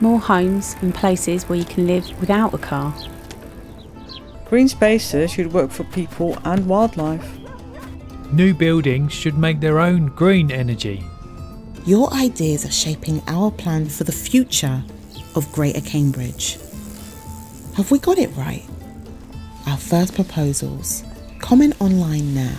more homes and places where you can live without a car. Green spaces should work for people and wildlife. New buildings should make their own green energy. Your ideas are shaping our plan for the future of Greater Cambridge. Have we got it right? Our first proposals. Comment online now.